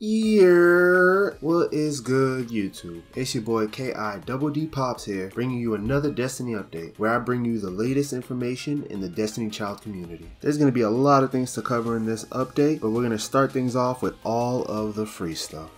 Yeah, what is good, YouTube? It's your boy KI Double D Pops here, bringing you another Destiny update where I bring you the latest information in the Destiny Child community. There's going to be a lot of things to cover in this update, but we're going to start things off with all of the free stuff.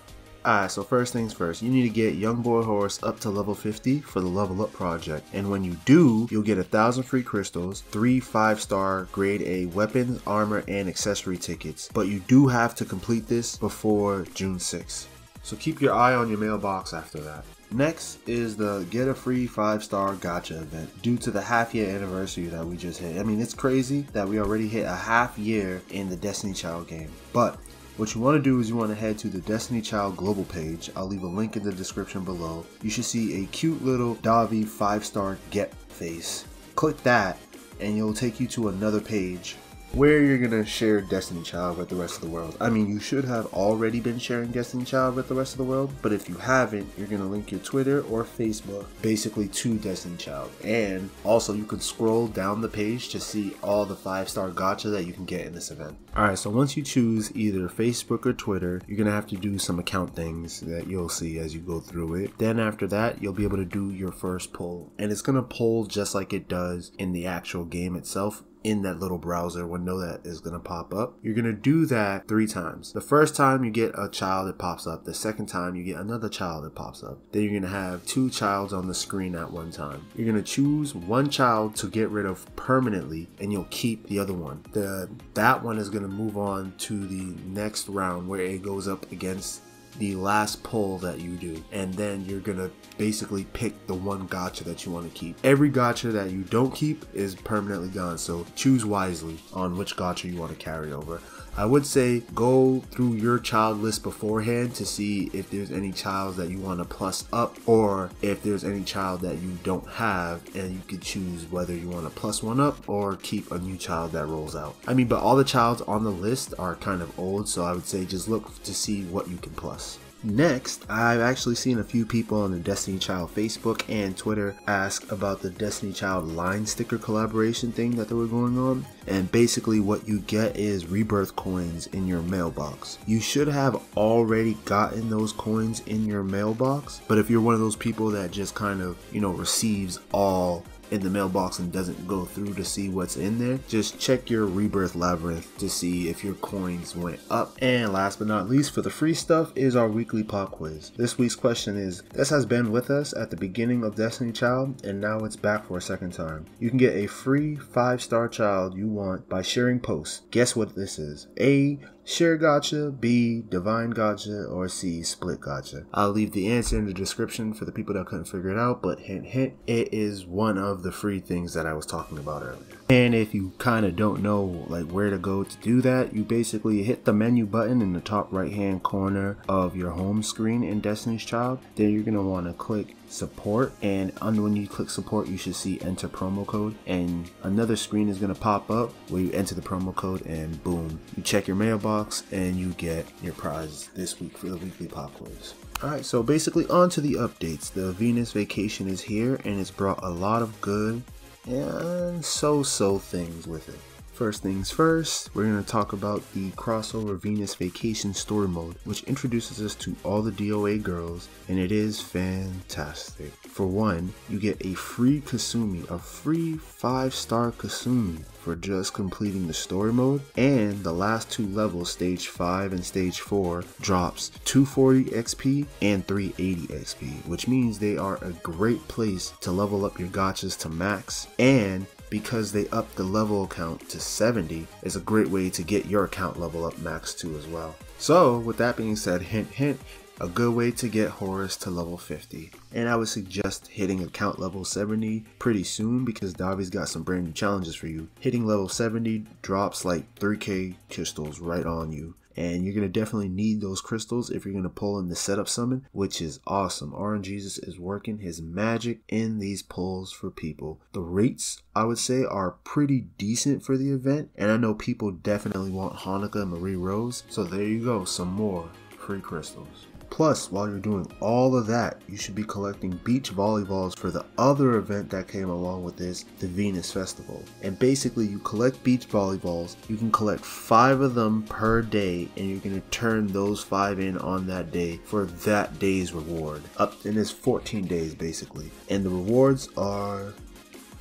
Alright, so first things first, you need to get Young Boy Horus up to level 50 for the level up project. And when you do, you'll get a thousand free crystals, three 5 star grade A weapons, armor, and accessory tickets. But you do have to complete this before June 6th. So keep your eye on your mailbox after that. Next is the get a free 5 star gotcha event due to the half year anniversary that we just hit. I mean, it's crazy that we already hit a half year in the Destiny Child game. But what you want to do is you want to head to the Destiny Child global page. I'll leave a link in the description below. You should see a cute little Davi 5 star get face. Click that and it'll take you to another page where you're gonna share Destiny Child with the rest of the world. I mean, you should have already been sharing Destiny Child with the rest of the world, but if you haven't, you're gonna link your Twitter or Facebook basically to Destiny Child. And also, you can scroll down the page to see all the five star gacha that you can get in this event. Alright, so once you choose either Facebook or Twitter, you're gonna have to do some account things that you'll see as you go through it. Then after that, you'll be able to do your first poll, and it's gonna poll just like it does in the actual game itself in that little browser window that is going to pop up. You're going to do that three times. The first time you get a child that pops up. The second time you get another child that pops up. Then you're going to have two childs on the screen at one time. You're going to choose one child to get rid of permanently and you'll keep the other one. The that one is going to move on to the next round where it goes up against the last pull that you do and then you're gonna basically pick the one gotcha that you want to keep. Every gotcha that you don't keep is permanently gone so choose wisely on which gotcha you want to carry over I would say go through your child list beforehand to see if there's any child that you want to plus up or if there's any child that you don't have and you can choose whether you want to plus one up or keep a new child that rolls out. I mean, but all the childs on the list are kind of old, so I would say just look to see what you can plus. Next, I've actually seen a few people on the Destiny Child Facebook and Twitter ask about the Destiny Child line sticker collaboration thing that they were going on. And basically, what you get is rebirth coins in your mailbox. You should have already gotten those coins in your mailbox, but if you're one of those people that just kind of, you know, receives all in the mailbox and doesn't go through to see what's in there, just check your rebirth labyrinth to see if your coins went up. And last but not least, for the free stuff is our weekly pop quiz. This week's question is, this has been with us at the beginning of Destiny Child and now it's back for a second time. You can get a free 5 star child you want by sharing posts. Guess what this is? A Share Gacha, B. Divine Gacha, or C. Split Gacha. I'll leave the answer in the description for the people that couldn't figure it out, but hint hint, it is one of the free things that I was talking about earlier. And if you kind of don't know like where to go to do that, you basically hit the menu button in the top right hand corner of your home screen in Destiny's Child. Then you're gonna want to click support and when you click support you should see enter promo code and another screen is going to pop up where you enter the promo code and boom you check your mailbox and you get your prize this week for the weekly pop quiz Alright, so basically on to the updates. The Venus vacation is here and it's brought a lot of good and so-so things with it. First things first, we're going to talk about the crossover Venus Vacation story mode, which introduces us to all the DOA girls, and it is fantastic. For one, you get a free Kasumi, a free 5 star Kasumi for just completing the story mode, and the last two levels, stage 5 and stage 4, drops 240 XP and 380 XP, which means they are a great place to level up your gotchas to max and because they upped the level count to 70 is a great way to get your account level up max too as well. So with that being said, hint hint, a good way to get Horus to level 50. And I would suggest hitting account level 70 pretty soon because Davi's got some brand new challenges for you. Hitting level 70 drops like 3k crystals right on you and you're going to definitely need those crystals if you're going to pull in the setup summon, which is awesome. RNGesus is working his magic in these pulls for people. The rates, I would say, are pretty decent for the event, and I know people definitely want Honoka and Marie Rose, so there you go, some more free crystals. Plus, while you're doing all of that, you should be collecting beach volleyballs for the other event that came along with this, the Venus Festival. And basically, you collect beach volleyballs, you can collect five of them per day, and you're gonna turn those five in on that day for that day's reward. Up in this 14 days basically. And the rewards are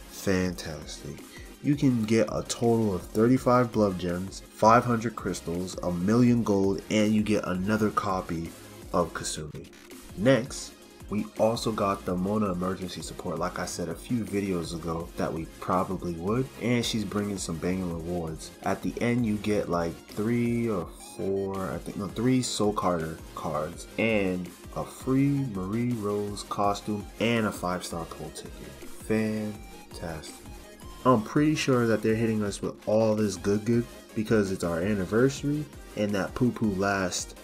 fantastic. You can get a total of 35 blood gems, 500 crystals, a million gold, and you get another copy of Kasumi. Next, we also got the Mona emergency support, like I said a few videos ago that we probably would, and she's bringing some banging rewards. At the end, you get like three or four, I think, no, three Soul Carta cards, and a free Marie Rose costume, and a five star pull ticket. Fantastic. I'm pretty sure that they're hitting us with all this good good because it's our anniversary and that poo poo last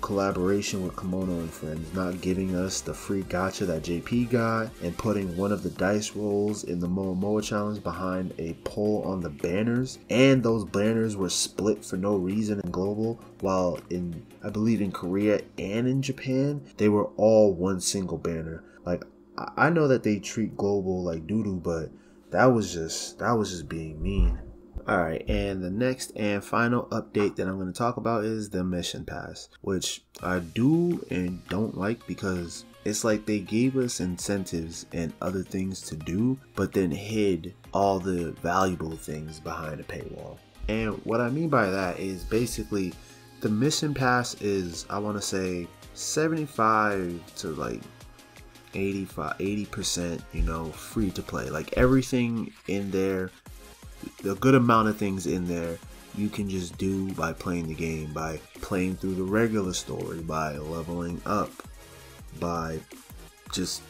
collaboration with Kimono and Friends, not giving us the free gotcha that JP got, and putting one of the dice rolls in the Moa Moa challenge behind a poll on the banners. And those banners were split for no reason in global, while in, I believe, in Korea and in Japan, they were all one single banner. Like, I know that they treat global like doo doo, but that was just that was just being mean. All right, and the next and final update that I'm going to talk about is the mission pass, which I do and don't like because it's like they gave us incentives and other things to do, but then hid all the valuable things behind a paywall. And what I mean by that is basically the mission pass is, I want to say, 75 to like 85 80% you know free to play like everything in there a good amount of things in there you can just do by playing the game, by playing through the regular story, by leveling up, by just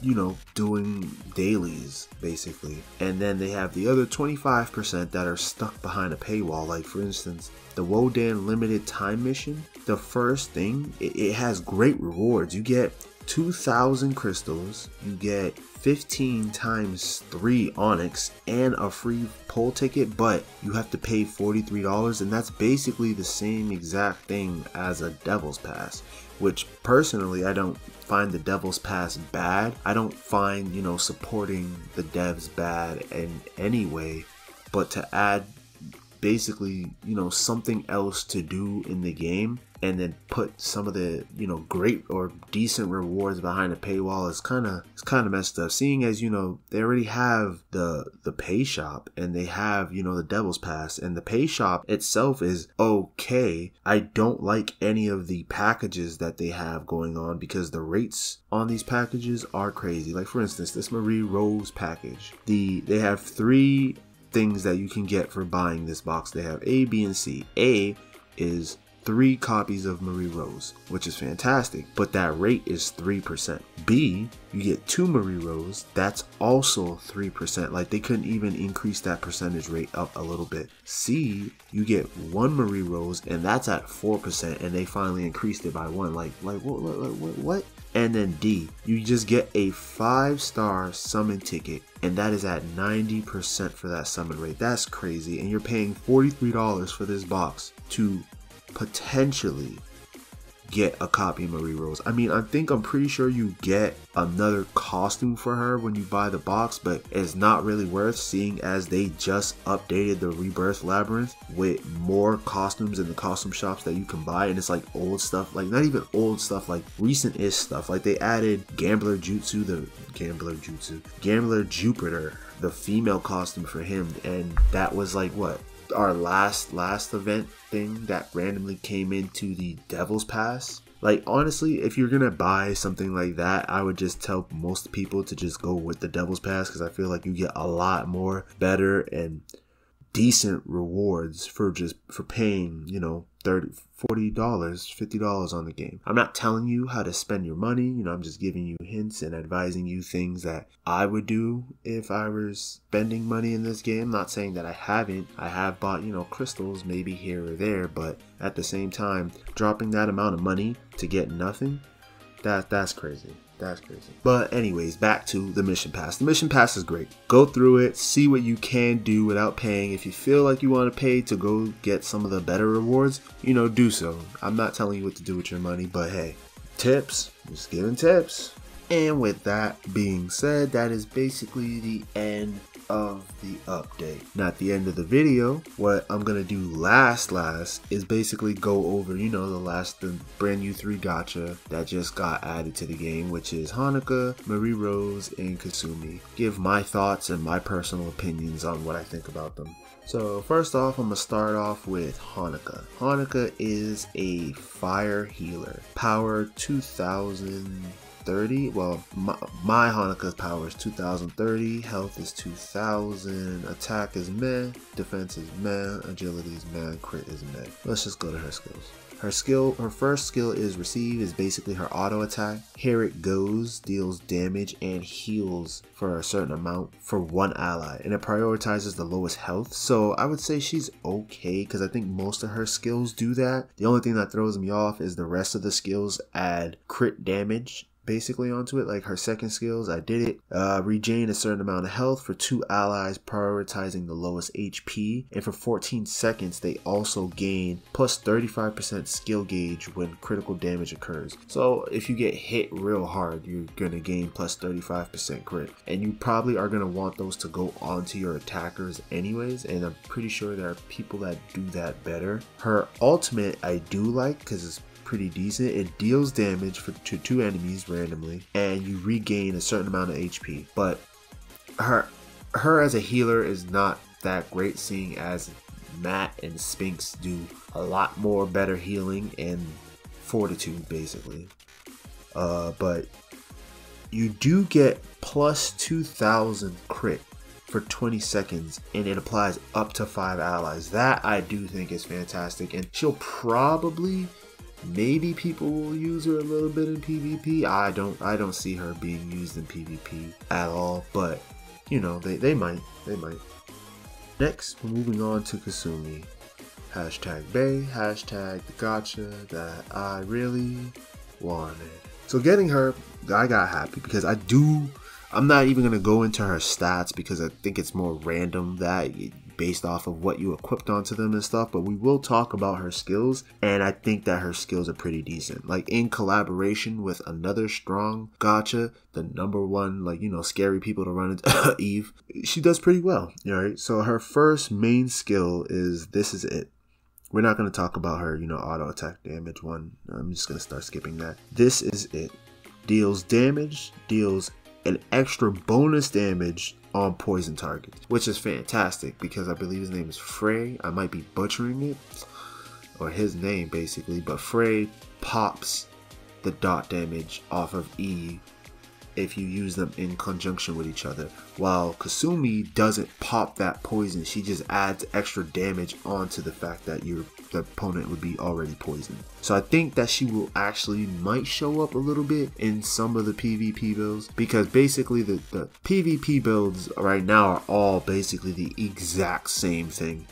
you know, doing dailies basically. And then they have the other 25% that are stuck behind a paywall. Like, for instance, the Wodan limited time mission. The first thing, it, it has great rewards. You get 2,000 crystals, you get 15 times 3 Onyx and a free poll ticket, but you have to pay $43, and that's basically the same exact thing as a Devil's Pass. Which personally, I don't find the Devil's Pass bad. I don't find, you know, supporting the devs bad in any way, but to add basically, you know, something else to do in the game and then put some of the you know great or decent rewards behind a paywall is kind of it's kind of messed up. Seeing as you know they already have the the pay shop and they have you know the devil's pass and the pay shop itself is okay. I don't like any of the packages that they have going on because the rates on these packages are crazy. Like for instance this marie rose package. The they have three things that you can get for buying this box they have a b and c a is three copies of Marie Rose, which is fantastic, but that rate is 3%. B, you get two Marie Rose, that's also 3%. Like they couldn't even increase that percentage rate up a little bit. C, you get one Marie Rose, and that's at 4%, and they finally increased it by one. Like, like what, what, what? And then D, you just get a five star summon ticket, and that is at 90% for that summon rate. That's crazy. And you're paying $43 for this box to potentially get a copy of Marie Rose. I mean, I think I'm pretty sure you get another costume for her when you buy the box, but it's not really worth seeing as they just updated the Rebirth Labyrinth with more costumes in the costume shops that you can buy. And it's like old stuff, like not even old stuff, like recent ish stuff. Like they added Gambler Jutsu, the Gambler Jutsu, Gambler Jupiter, the female costume for him. And that was like what? Our last last event thing that randomly came into the Devil's Pass. Like honestly, if you're gonna buy something like that, I would just tell most people to just go with the Devil's Pass because I feel like you get a lot more better and decent rewards for just for paying, you know, 30 $40, $50 on the game. I'm not telling you how to spend your money, you know, I'm just giving you hints and advising you things that I would do if I was spending money in this game. Not saying that I haven't. I have bought, you know, crystals maybe here or there, but at the same time, dropping that amount of money to get nothing, that that's crazy. That's crazy. But anyways, back to the mission pass. The mission pass is great. Go through it, see what you can do without paying. If you feel like you want to pay to go get some of the better rewards, you know, do so. I'm not telling you what to do with your money, but hey, tips, just giving tips. And with that being said, that is basically the end of the update. Not the end of the video. What I'm gonna do last last is basically go over, you know, the last the brand new three gotcha that just got added to the game, which is Honoka, Marie Rose, and Kasumi. Give my thoughts and my personal opinions on what I think about them. So first off, I'm gonna start off with Honoka. Honoka is a fire healer, power 2000 30. Well, my, my Honoka's power is 2030, health is 2000, attack is meh, defense is meh, agility is meh, crit is meh. Let's just go to her skills. Her skill, her first skill is receive, is basically her auto attack. Here it goes, deals damage and heals for a certain amount for one ally, and it prioritizes the lowest health. So I would say she's okay because I think most of her skills do that. The only thing that throws me off is the rest of the skills add crit damage basically onto it, like her second skills. I did it. Uh, regain a certain amount of health for two allies, prioritizing the lowest HP. And for 14 seconds, they also gain plus 35% skill gauge when critical damage occurs. So if you get hit real hard, you're gonna gain plus 35% crit. And you probably are gonna want those to go onto your attackers anyways. And I'm pretty sure there are people that do that better. Her ultimate I do like because it's pretty decent. It deals damage for, to two enemies randomly, and you regain a certain amount of HP. But her her as a healer is not that great, seeing as Matt and Spinks do a lot more better healing and fortitude, basically. Uh, but you do get plus 2000 crit for 20 seconds and it applies up to five allies. That I do think is fantastic, and she'll probably Maybe people will use her a little bit in PvP. I don't I don't see her being used in PvP at all, but you know, they, they might. They might. Next, we're moving on to Kasumi. Hashtag Bay, hashtag the gacha that I really wanted. So getting her, I got happy because I do I'm not even gonna go into her stats because I think it's more random that based off of what you equipped onto them and stuff, but we will talk about her skills, and I think that her skills are pretty decent. Like in collaboration with another strong gotcha, the number one, like, you know, scary people to run into Eve, she does pretty well. Alright, so her first main skill is this is it. We're not going to talk about her, you know, auto attack damage one. I'm just going to start skipping that. This is it. Deals damage, deals an extra bonus damage on poison targets, which is fantastic because I believe his name is Frey. I might be butchering it, or his name basically, but Frey pops the dot damage off of E if you use them in conjunction with each other. While Kasumi doesn't pop that poison, she just adds extra damage onto the fact that your opponent would be already poisoned. So I think that she will actually might show up a little bit in some of the PvP builds because basically the, the PvP builds right now are all basically the exact same thing.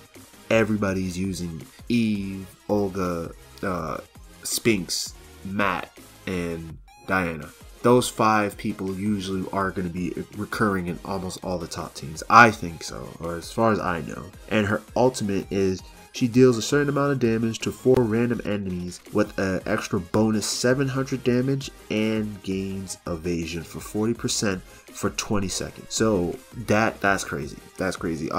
Everybody's using Eve, Olga, uh, Spinks, Matt, and Diana those five people usually are going to be recurring in almost all the top teams. I think so, or as far as I know. And her ultimate is she deals a certain amount of damage to four random enemies with an extra bonus 700 damage and gains evasion for 40% for 20 seconds. So that that's crazy. That's crazy.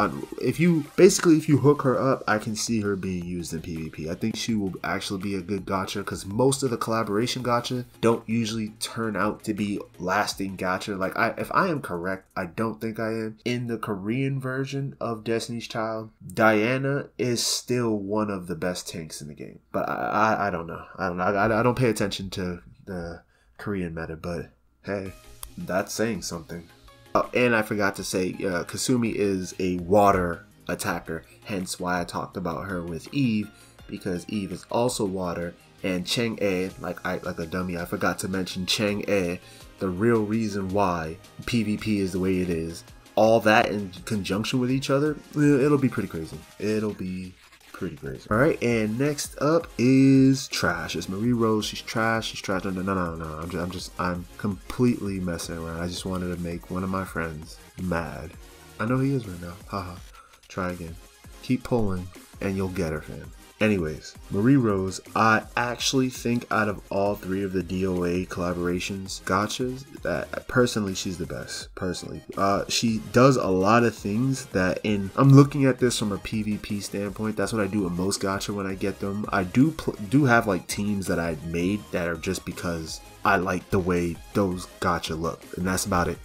If you basically if you hook her up, I can see her being used in PvP. I think she will actually be a good gotcha because most of the collaboration gotcha don't usually turn out to be lasting gotcha. Like I if I am correct, I don't think I am. In the Korean version of Destiny's Child, Diana is still one of the best tanks in the game. But I I, I don't know. I don't know. I, I don't pay attention to the Korean meta, but hey that's saying something. Oh, and I forgot to say, uh, Kasumi is a water attacker, hence why I talked about her with Eve, because Eve is also water, and Cheng E, like I like a dummy, I forgot to mention Cheng E, the real reason why PvP is the way it is. All that in conjunction with each other, it'll be pretty crazy. It'll be pretty crazy. All right, and next up is trash. It's Marie Rose. She's trash. She's trash. No, no, no, no. I'm just, I'm just, I'm completely messing around. I just wanted to make one of my friends mad. I know he is right now. Haha. Try again. Keep pulling, and you'll get her, fam. Anyways, Marie Rose, I actually think out of all three of the DOA collaborations, gotchas, that personally she's the best. Personally, uh, she does a lot of things that in. I'm looking at this from a PvP standpoint. That's what I do in most gotcha when I get them. I do do have like teams that I made that are just because I like the way those gotcha look, and that's about it.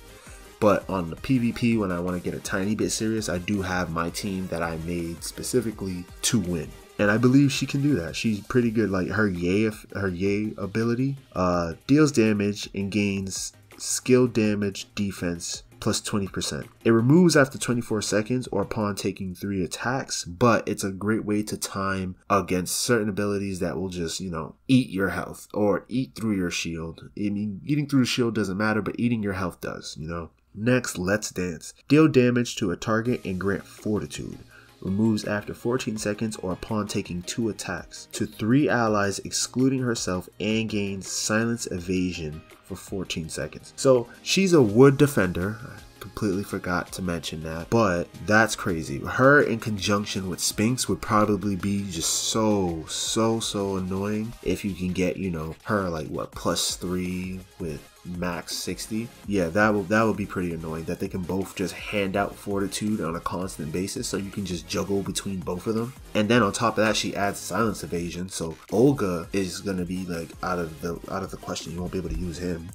But on the PvP, when I want to get a tiny bit serious, I do have my team that I made specifically to win and I believe she can do that. She's pretty good. Like her Yae, her yay ability, uh, deals damage and gains skill damage defense plus 20%. It removes after 24 seconds or upon taking three attacks, but it's a great way to time against certain abilities that will just, you know, eat your health or eat through your shield. I mean, eating through the shield doesn't matter, but eating your health does, you know. Next, Let's Dance. Deal damage to a target and grant fortitude removes after 14 seconds or upon taking two attacks to three allies excluding herself and gains silence evasion for 14 seconds. So she's a wood defender. I completely forgot to mention that, but that's crazy. Her in conjunction with Spinx would probably be just so, so, so annoying if you can get, you know, her like what plus three with max 60 yeah that will that will be pretty annoying that they can both just hand out fortitude on a constant basis so you can just juggle between both of them. And then on top of that she adds silence evasion so olga is gonna be like out of the out of the question. You won't be able to use him.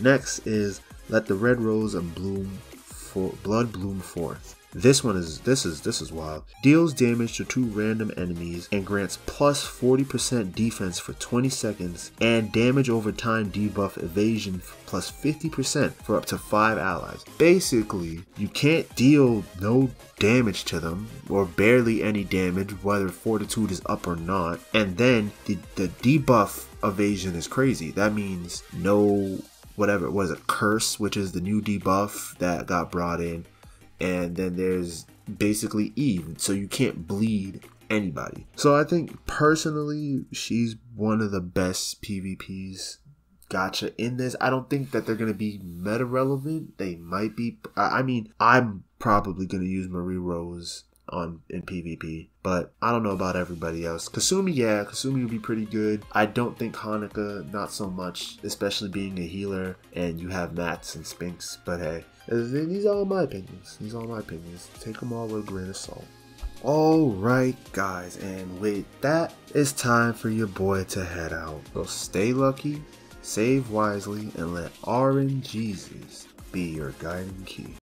Next is let the red rose and bloom for blood bloom forth this one is this is this is wild. Deals damage to two random enemies and grants plus 40% defense for 20 seconds and damage over time debuff evasion plus 50% for up to 5 allies. Basically, you can't deal no damage to them or barely any damage whether fortitude is up or not. And then the, the debuff evasion is crazy. That means no whatever it was a curse which is the new debuff that got brought in and then there's basically Eve, so you can't bleed anybody. So I think personally, she's one of the best PvPs gotcha in this. I don't think that they're gonna be meta relevant. They might be. I mean, I'm probably gonna use Marie Rose on in PvP. But I don't know about everybody else. Kasumi, yeah, Kasumi would be pretty good. I don't think Honoka, not so much, especially being a healer and you have Mats and Spinx. But hey, these are all my opinions. These are all my opinions. Take them all with a grain of salt. Alright guys, and with that, it's time for your boy to head out. So stay lucky, save wisely, and let RNGesus be your guiding key.